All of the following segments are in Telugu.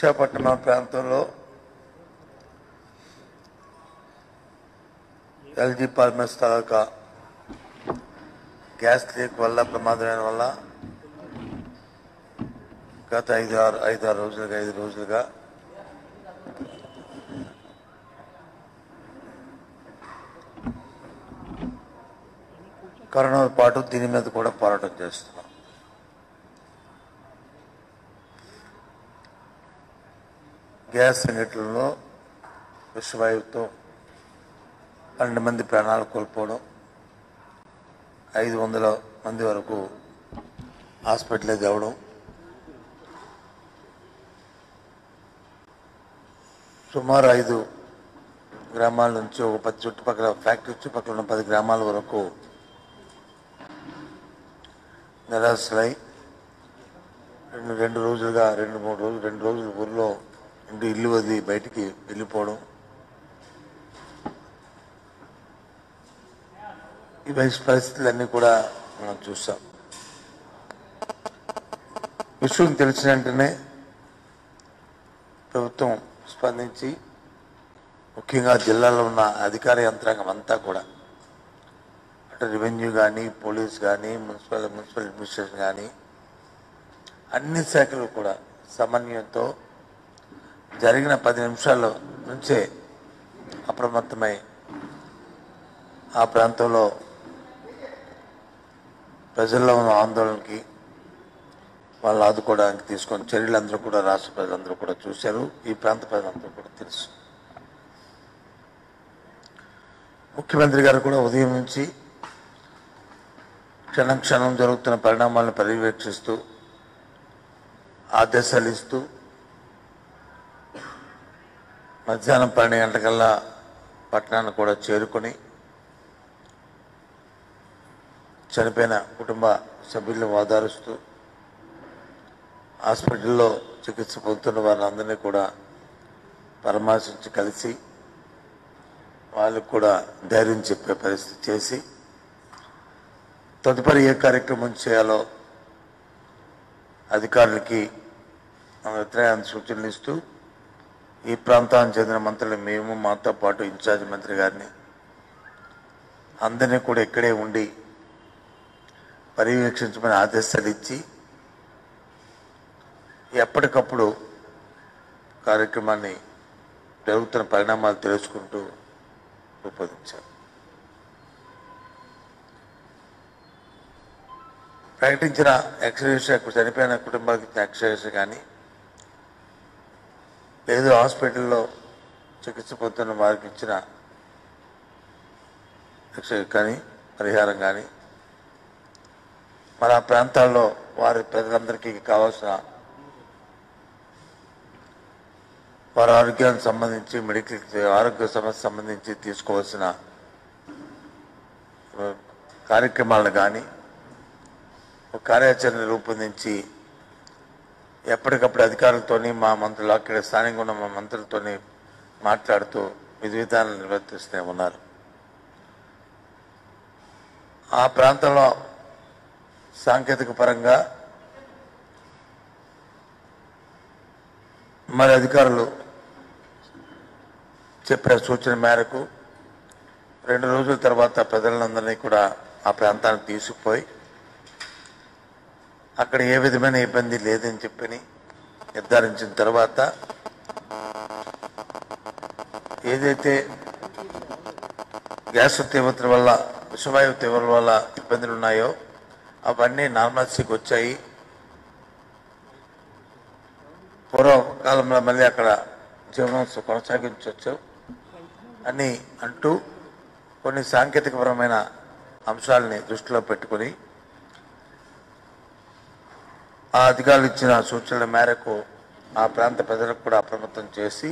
విశాఖపట్నం ప్రాంతంలో ఎల్జీ పాల్మెస్ తాలూకా గ్యాస్ లీక్ వల్ల ప్రమాదమైన వల్ల గత ఐదు ఆరు ఐదు ఆరు రోజులుగా ఐదు రోజులుగా కరోనాతో పాటు దీని మీద కూడా పోరాటం చేస్తున్నాం. గ్యాస్ సంఘటనలో విషవాయువుతో పన్నెండు మంది ప్రాణాలు కోల్పోవడం ఐదు వందల మంది వరకు హాస్పిటల్లో అవ్వడం సుమారు ఐదు గ్రామాల నుంచి ఒక పది చుట్టుపక్కల ఫ్యాక్టరీ చుట్టుపక్కల ఉన్న పది గ్రామాల వరకు నిరాశలై రెండు రెండు రోజులుగా రెండు మూడు రోజులు రెండు రోజులు ఊర్లో ఇంటి ఇల్లు వదిలి బయటికి వెళ్ళిపోవడం. ఈ వయసు పరిస్థితులన్నీ కూడా మనం చూసాం విషయం తెలిసిన వెంటనే ప్రభుత్వం స్పందించి ముఖ్యంగా జిల్లాలో ఉన్న అధికార యంత్రాంగం అంతా కూడా అటు రెవెన్యూ కానీ పోలీస్ కానీ మున్సిపల్ మున్సిపల్ అడ్మినిస్ట్రేషన్ కానీ అన్ని శాఖలు కూడా సమన్వయంతో జరిగిన పది నిమిషాల నుంచే అప్రమత్తమై ఆ ప్రాంతంలో ప్రజల్లో ఉన్న ఆందోళనకి వాళ్ళు ఆదుకోవడానికి తీసుకొని చర్యలు అందరూ కూడా రాష్ట్ర ప్రజలందరూ కూడా చూశారు. ఈ ప్రాంత ప్రజలందరూ కూడా తెలుసు. ముఖ్యమంత్రి గారు కూడా ఉదయం నుంచి క్షణం క్షణం జరుగుతున్న పరిణామాలను పర్యవేక్షిస్తూ ఆదేశాలు ఇస్తూ మధ్యాహ్నం పన్నెండు గంటకల్లా పట్టణాన్ని కూడా చేరుకొని చనిపోయిన కుటుంబ సభ్యులను ఓదారుస్తూ హాస్పిటల్లో చికిత్స పొందుతున్న వారందరినీ కూడా పరామర్శించి కలిసి వాళ్ళకు కూడా ధైర్యం చెప్పే పరిస్థితి చేసి తదుపరి ఏ కార్యక్రమం చేయాలో అధికారులకి వ్యతిరేక సూచనలు ఇస్తూ ఈ ప్రాంతానికి చెందిన మంత్రులు మేము మాతో పాటు ఇన్ఛార్జ్ మంత్రి గారిని. అందరినీ కూడా ఇక్కడే ఉండి పర్యవేక్షించమని ఆదేశాలు ఇచ్చి ఎప్పటికప్పుడు కార్యక్రమాన్ని జరుగుతున్న పరిణామాలు తెలుసుకుంటూ రూపొందించారు. ప్రకటించిన ఎక్స్రేషన్ చనిపోయిన కుటుంబానికి ఎక్స్రేషన్ కానీ లేదు హాస్పిటల్లో చికిత్స పొందుతున్న వారికి ఇచ్చిన కానీ పరిహారం కానీ మన ప్రాంతాల్లో వారి ప్రజలందరికీ కావాల్సిన వారి ఆరోగ్యానికి సంబంధించి మెడికల్ ఆరోగ్య సమస్య సంబంధించి తీసుకోవాల్సిన కార్యక్రమాలను కానీ కార్యాచరణ రూపొందించి ఎప్పటికప్పుడు అధికారులతోని మా మంత్రులు అక్కడ స్థానికంగా ఉన్న మా మంత్రులతోని మాట్లాడుతూ విధి విధానాలు నిర్వర్తిస్తూనే ఉన్నారు. ఆ ప్రాంతంలో సాంకేతిక పరంగా మరి అధికారులు చెప్పిన సూచన మేరకు రెండు రోజుల తర్వాత ప్రజలందరినీ కూడా ఆ ప్రాంతానికి తీసుకుపోయి అక్కడ ఏ విధమైన ఇబ్బంది లేదని చెప్పని నిర్ధారించిన తర్వాత ఏదైతే గ్యాస్ తీవ్రతల వల్ల విషవాయువు తీవ్రత వల్ల ఇబ్బందులు ఉన్నాయో అవన్నీ నార్మల్సీకి వచ్చాయి. పూర్వకాలంలో మళ్ళీ అక్కడ జీవనం కొనసాగించవచ్చు అని అంటూ కొన్ని సాంకేతికపరమైన అంశాలని దృష్టిలో పెట్టుకొని ఆ అధికారులు ఇచ్చిన సూచనల మేరకు ఆ ప్రాంత ప్రజలకు కూడా అప్రమత్తం చేసి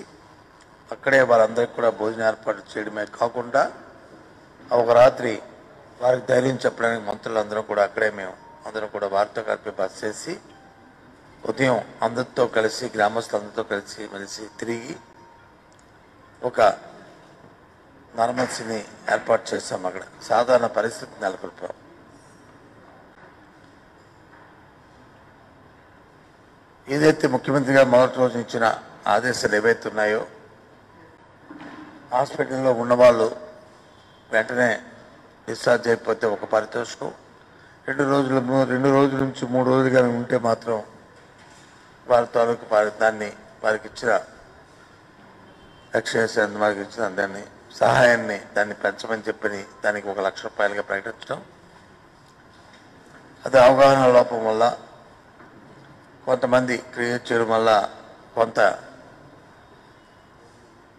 అక్కడే వారందరికీ కూడా భోజనం ఏర్పాటు చేయడమే కాకుండా ఒక రాత్రి వారికి ధైర్యం చెప్పడానికి మంత్రులందరూ కూడా అక్కడే మేము అందరం కూడా వారితో కలిపి బస్ చేసి ఉదయం అందరితో కలిసి గ్రామస్తులందరితో కలిసి మెలిసి తిరిగి ఒక నార్మల్సీని ఏర్పాటు చేస్తాం అక్కడ. సాధారణ పరిస్థితి నెలకొల్పాం. ఏదైతే ముఖ్యమంత్రి గారు మొదటి రోజు ఇచ్చిన ఆదేశాలు ఏవైతే ఉన్నాయో హాస్పిటల్లో ఉన్నవాళ్ళు వెంటనే డిశ్చార్జ్ అయిపోతే ఒక పారితోషికం. రెండు రోజుల రెండు రోజుల నుంచి మూడు రోజులు కానీ ఉంటే మాత్రం వారి తాలూకు వారి దాన్ని వారికి ఇచ్చిన ఎక్సైజ్ వారికి ఇచ్చిన దాన్ని సహాయాన్ని దాన్ని పెంచమని చెప్పని దానికి ఒక లక్ష రూపాయలుగా ప్రకటించడం. అది అవగాహన లోపం వల్ల కొంతమంది క్రియేట్ చేయడం వల్ల కొంత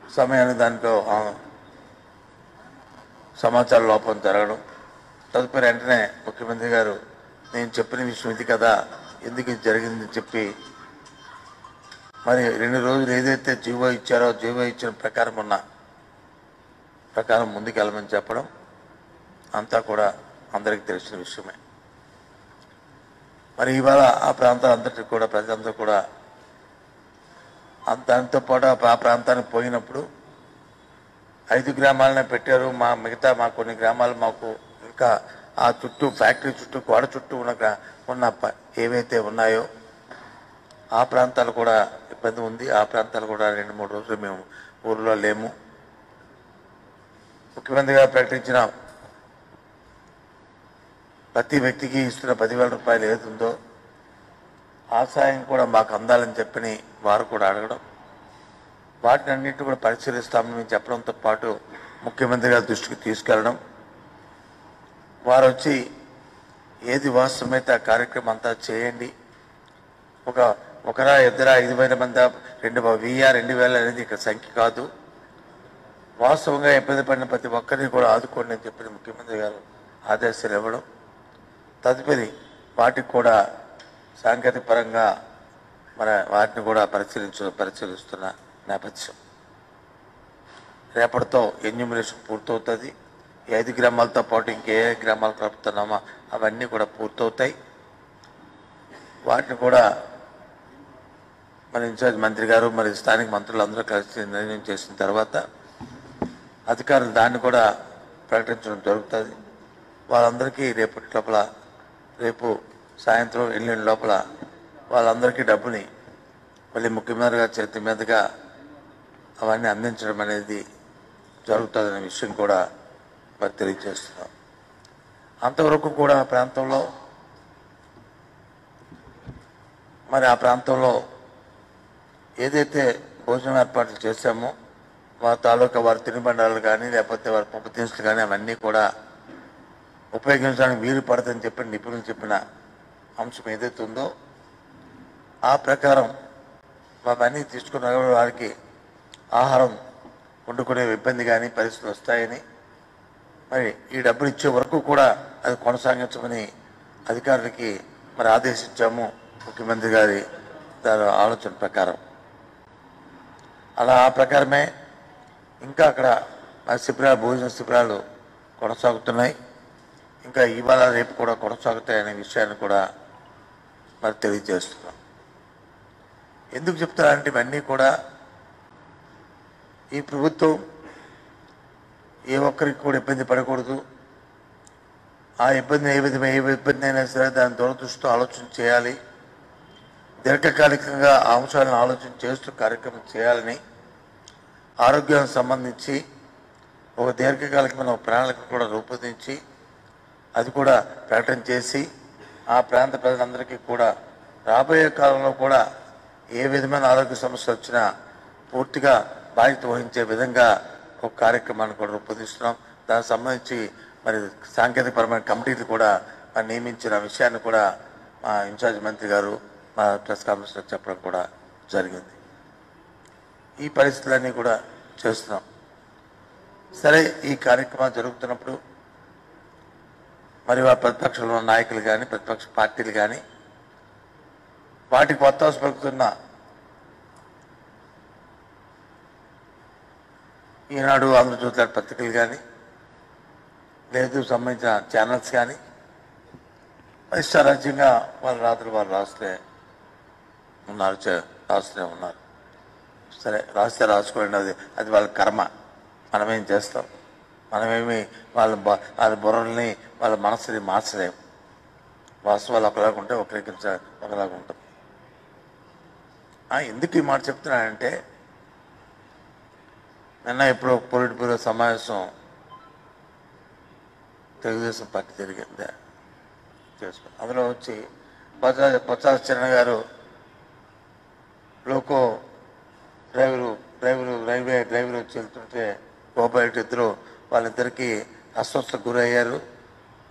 సమయాన్ని దాంట్లో సమాచార లోపం జరగడం. తదుపరి వెంటనే ముఖ్యమంత్రి గారు నేను చెప్పిన విషయం ఇది కదా ఎందుకు ఇది జరిగిందని చెప్పి మరి రెండు రోజులు ఏదైతే జీవో ఇచ్చారో జీవో ఇచ్చిన ప్రకారం ఉన్న ప్రకారం ముందుకు వెళ్ళమని చెప్పడం అంతా కూడా అందరికీ తెలిసిన విషయమే. మరి ఇవాళ ఆ ప్రాంతం అంతటి కూడా ప్రజలందరూ కూడా అంత పాటు ఆ ప్రాంతానికి పోయినప్పుడు ఐదు గ్రామాలనే పెట్టారు. మా మిగతా మా కొన్ని గ్రామాలు మాకు ఇంకా ఆ చుట్టూ ఫ్యాక్టరీ చుట్టూ గోడ చుట్టూ ఉన్న ఉన్న ఏవైతే ఉన్నాయో ఆ ప్రాంతాలు కూడా ఇబ్బంది ఉంది. ఆ ప్రాంతాలు కూడా రెండు మూడు రోజులు మేము ఊర్లో లేము. ముఖ్యమంత్రి గారు ప్రకటించిన ప్రతి వ్యక్తికి ఇస్తున్న పదివేల రూపాయలు ఏది ఆ సాయం కూడా మాకు అందాలని చెప్పని వారు కూడా అడగడం. వాటిని అన్నింటి కూడా పరిశీలిస్తామని చెప్పడంతో పాటు ముఖ్యమంత్రి గారి దృష్టికి తీసుకెళ్ళడం వారు వచ్చి ఏది వాస్తవమైతే ఆ కార్యక్రమం అంతా చేయండి. ఒక ఒకరా ఇద్దరా ఐదు వేల మంది రెండు వెయ్యి రెండు వేల అనేది ఇక్కడ సంఖ్య కాదు. వాస్తవంగా ఇబ్బంది పడిన ప్రతి ఒక్కరిని కూడా ఆదుకోండి అని చెప్పిన ముఖ్యమంత్రి గారు ఆదేశాలు ఇవ్వడం. తదుపరి వాటికి కూడా సాంకేతిక పరంగా మన వాటిని కూడా పరిశీలించు పరిశీలిస్తున్న నేపథ్యం. రేపటితో ఎన్యూమినేషన్ పూర్తవుతుంది. ఐదు గ్రామాలతో పాటు ఇంకే గ్రామాలు కలుపుతున్నామో? అవన్నీ కూడా పూర్తవుతాయి. వాటిని కూడా మన ఇన్ఛార్జ్ మంత్రి గారు మరి స్థానిక మంత్రులు అందరూ కలిసి నిర్ణయం చేసిన తర్వాత అధికారులు దాన్ని కూడా ప్రకటించడం జరుగుతుంది. వాళ్ళందరికీ రేపటి లోపల రేపు సాయంత్రం ఎల్లుండి లోపల వాళ్ళందరికీ డబ్బుని మళ్ళీ ముఖ్యమంత్రి గారి చేతి మీదుగా అవన్నీ అందించడం అనేది జరుగుతుందనే విషయం కూడా మరి తెలియజేస్తున్నాం. అంతవరకు కూడా ఆ ప్రాంతంలో మరి ఆ ప్రాంతంలో ఏదైతే భోజనం ఏర్పాట్లు చేశామో వారి తాలూకా వారి తినుబండాలు కానీ లేకపోతే వారి పప్పు దినుసులు కానీ అవన్నీ కూడా ఉపయోగించడానికి వీలు పడదని చెప్పి నిపుణులు చెప్పిన అంశం ఏదైతే ఉందో ఆ ప్రకారం అవన్నీ తీసుకున్న వారికి ఆహారం వండుకునే ఇబ్బంది కానీ పరిస్థితులు వస్తాయని మరి ఈ డబ్బులు ఇచ్చే వరకు కూడా అది కొనసాగించమని అధికారులకి మరి ఆదేశించాము ముఖ్యమంత్రి గారి దాని ఆలోచన ప్రకారం. అలా ఆ ప్రకారమే ఇంకా అక్కడ మరి శిబిరాలు భోజన శిబిరాలు కొనసాగుతున్నాయి. ఇంకా ఇవాళ రేపు కూడా కొనసాగుతాయనే విషయాన్ని కూడా మరి తెలియజేస్తున్నాం. ఎందుకు చెప్తారంటే ఇవన్నీ కూడా ఈ ప్రభుత్వం ఏ ఒక్కరికి కూడా ఇబ్బంది పడకూడదు. ఆ ఇబ్బంది ఏ విధమైన ఏ ఇబ్బంది అయినా సరే దాని దూరదృష్టితో ఆలోచన చేయాలి. దీర్ఘకాలికంగా ఆ అంశాలను ఆలోచన చేస్తూ కార్యక్రమం చేయాలని ఆరోగ్యానికి సంబంధించి ఒక దీర్ఘకాలికమైన ప్రణాళిక కూడా రూపొందించి అది కూడా ప్రకటన చేసి ఆ ప్రాంత ప్రజలందరికీ కూడా రాబోయే కాలంలో కూడా ఏ విధమైన ఆరోగ్య సమస్య వచ్చినా పూర్తిగా బాధ్యత వహించే విధంగా ఒక కార్యక్రమాన్ని కూడా రూపొందిస్తున్నాం. దానికి సంబంధించి మరి సాంకేతికపరమైన కమిటీలు కూడా మరి నియమించిన విషయాన్ని కూడా మా ఇన్ఛార్జ్ మంత్రి గారు మా ప్రెస్ కాన్ఫరెన్స్లో చెప్పడం కూడా జరిగింది. ఈ పరిస్థితులన్నీ కూడా చేస్తున్నాం. సరే ఈ కార్యక్రమాలు జరుగుతున్నప్పుడు మరి వారి ప్రతిపక్షంలో ఉన్న నాయకులు కానీ ప్రతిపక్ష పార్టీలు కానీ వాటికి కొత్త పలుకుతున్న ఈనాడు ఆంధ్రజ్యోతి పత్రికలు కానీ లేదు సంబంధించిన ఛానల్స్ కానీ ఇష్టారాజ్యంగా వాళ్ళు రాత్రి వాళ్ళు రాస్తే ఉన్నారు చే- రాస్తూనే ఉన్నారు. సరే రాస్తే రాసుకోండి అది అది వాళ్ళ కర్మ. మనమేం చేస్తాం? మనమేమి వాళ్ళ వాళ్ళ బుర్రల్ని వాళ్ళ మనసుని మార్చలేము వాస్తవాలు ఒకలాగా ఉంటే ఒకరికి ఒకలాగా ఉంటుంది. ఆ, ఎందుకు ఈ మాట చెప్తున్నానంటే నిన్న ఇప్పుడు పొలిట్ బ్యూరో సమావేశం తెలుగుదేశం పార్టీ జరిగింది. చేసుకో అందులో వచ్చి బజాజ్ బొత్సాల చరణ్ గారు loco driver driver railway driver వచ్చి వెళ్తుంటే గోపాల్ ఇద్దరు వాళ్ళిద్దరికీ అస్వస్థకు గురయ్యారు.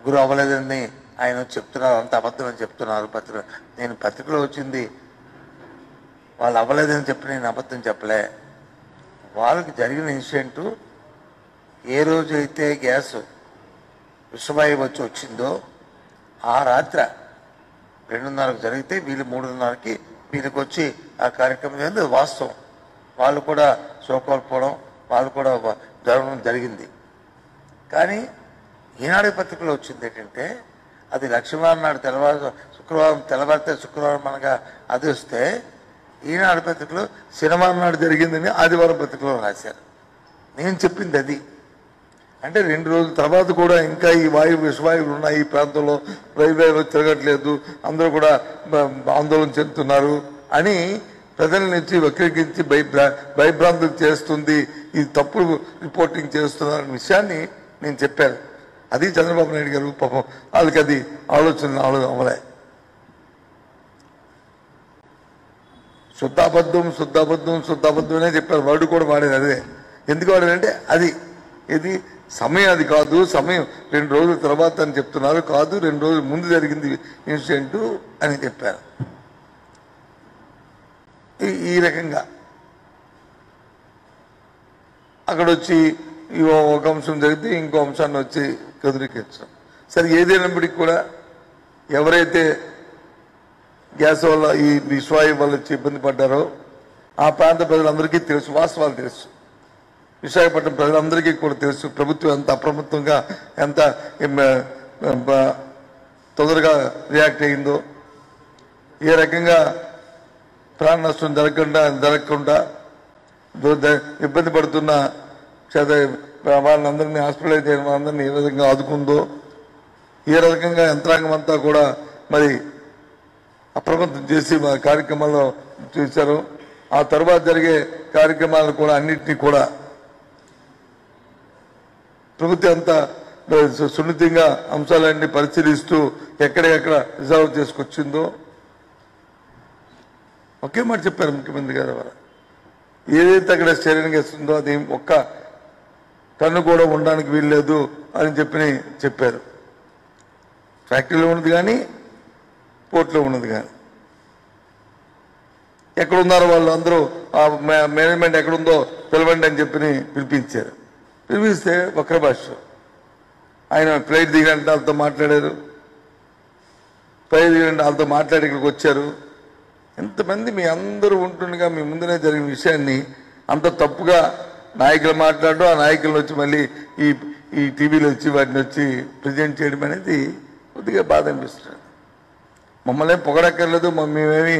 గురి అవ్వలేదని ఆయన చెప్తున్నారు అంత అబద్ధం అని చెప్తున్నారు. పత్రిక నేను పత్రికలో వచ్చింది వాళ్ళు అవ్వలేదని చెప్పి నేను అబద్ధం చెప్పలే. వాళ్ళకి జరిగిన ఇన్సిడెంటు ఏ రోజు అయితే గ్యాస్ విషవాయు వచ్చి వచ్చిందో ఆ రాత్రి రెండున్నరకు జరిగితే వీళ్ళు మూడున్నరకి వీళ్ళకి వచ్చి ఆ కార్యక్రమం ఏంది వాస్తవం. వాళ్ళు కూడా సోకోల్పోవడం వాళ్ళు కూడా జరగడం జరిగింది. కానీ ఈనాడు పత్రికలో వచ్చింది ఏంటంటే అది లక్ష్మీవారం నాడు తెల్లవారు శుక్రవారం తెల్లవారితే శుక్రవారం అనగా అది వస్తే ఈనాడు పత్రికలో శనివారం నాడు జరిగిందని ఆదివారం పత్రికలో రాశారు. నేను చెప్పింది అది. అంటే రెండు రోజుల తర్వాత కూడా ఇంకా ఈ వాయువు విషవాయువులు ఉన్నాయి ఈ ప్రాంతంలో రైల్వేలు తిరగట్లేదు అందరూ కూడా ఆందోళన చెందుతున్నారు అని ప్రజల నుంచి వక్రీకరించి భయభ్రా భయభ్రాంతులు చేస్తుంది ఇది తప్పుడు రిపోర్టింగ్ చేస్తున్నారు విషయాన్ని నేను చెప్పాను. అది చంద్రబాబు నాయుడు గారు పాపం వాళ్ళకి అది ఆలోచన ఆలోచన శుద్ధాబద్ధం శుద్ధాబద్ధం శుద్ధాబద్ధం అనే చెప్పారు. వర్డ్ కూడా వాడేది అదే. ఎందుకు వాడేదంటే అది ఇది సమయం అది కాదు. సమయం రెండు రోజుల తర్వాత అని చెప్తున్నారు. కాదు రెండు రోజుల ముందు జరిగింది ఇన్సిడెంట్ అని చెప్పారు. ఈ- రకంగా. అక్కడ వచ్చి ఒక అంశం జరిగితే ఇంకో అంశాన్ని వచ్చి కదిలికించడం సరే ఏదైనప్పటికీ కూడా ఎవరైతే గ్యాస్ వల్ల ఈ విశ్వాయు వల్ల వచ్చి ఇబ్బంది పడ్డారో ఆ ప్రాంత ప్రజలందరికీ తెలుసు వాస్తవాలు తెలుసు. విశాఖపట్నం ప్రజలందరికీ కూడా తెలుసు ప్రభుత్వం ఎంత అప్రమత్తంగా ఎంత తొందరగా రియాక్ట్ అయిందో ఏ రకంగా ప్రాణ నష్టం జరగకుండా జరగకుండా ఇబ్బంది పడుతున్న చద వాళ్ళందరినీ హాస్పిటలైజ్ చేయడం అందరినీ ఏ విధంగా ఆదుకుందో ఏ రకంగా యంత్రాంగం అంతా కూడా మరి అప్రమత్తం చేసి మా కార్యక్రమాల్లో చూశారు. ఆ తర్వాత జరిగే కార్యక్రమాలను కూడా అన్నింటినీ కూడా ప్రభుత్వం అంతా సున్నితంగా అంశాలన్నీ పరిశీలిస్తూ ఎక్కడెక్కడ రిజర్వ్ చేసుకొచ్చిందో. ఒకే మాట చెప్పారు ముఖ్యమంత్రి గారు. ఏదైతే అక్కడ స్టేరింగ్ ఇస్తుందో అది ఒక్క టన్ను కూడా ఉండడానికి వీల్లేదు అని చెప్పి చెప్పారు. ఫ్యాక్టరీలో ఉన్నది కానీ పోర్ట్లో ఉన్నది కానీ. ఎక్కడున్నారో వాళ్ళు అందరూ ఆ మే- మేనేజ్మెంట్ ఎక్కడుందో పిలవండి అని చెప్పి పిలిపించారు. పిలిపిస్తే వక్ర భాష ఆయన ఫ్లైట్ దిగంటే వాళ్ళతో మాట్లాడారు. ఫ్లైట్ దిగంటే వాళ్ళతో మాట్లాడి ఇక్కడికి వచ్చారు. ఎంతమంది మీ అందరూ ఉంటుండగా మీ ముందునే జరిగిన విషయాన్ని అంత తప్పుగా నాయకులు మాట్లాడడం ఆ నాయకులను వచ్చి మళ్ళీ ఈ ఈ టీవీలో వచ్చి వాటిని వచ్చి ప్రజెంట్ చేయడం అనేది కొద్దిగా బాధ అనిపిస్తుంది. మమ్మల్ని పొగడక్కర్లేదు మేమేమి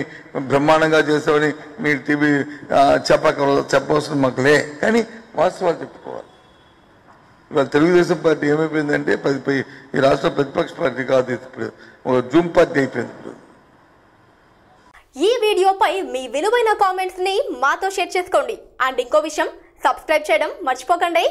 బ్రహ్మాండంగా చేసామని మీ టీవీ చెప్పక చెప్పవలసిన మాకులే కానీ వాస్తవాలు చెప్పుకోవాలి. ఇవాళ తెలుగుదేశం పార్టీ ఏమైపోయిందంటే పది ఈ రాష్ట్ర ప్రతిపక్ష పార్టీ కాదు ఇప్పుడు. ఒక జూమ్ పార్టీ అయిపోయింది ఇప్పుడు. ఈ వీడియోపై మీ విలువైన కామెంట్స్ని మాతో షేర్ చేసుకోండి. అండ్ ఇంకో విషయం సబ్స్క్రైబ్ చేయడం మర్చిపోకండి.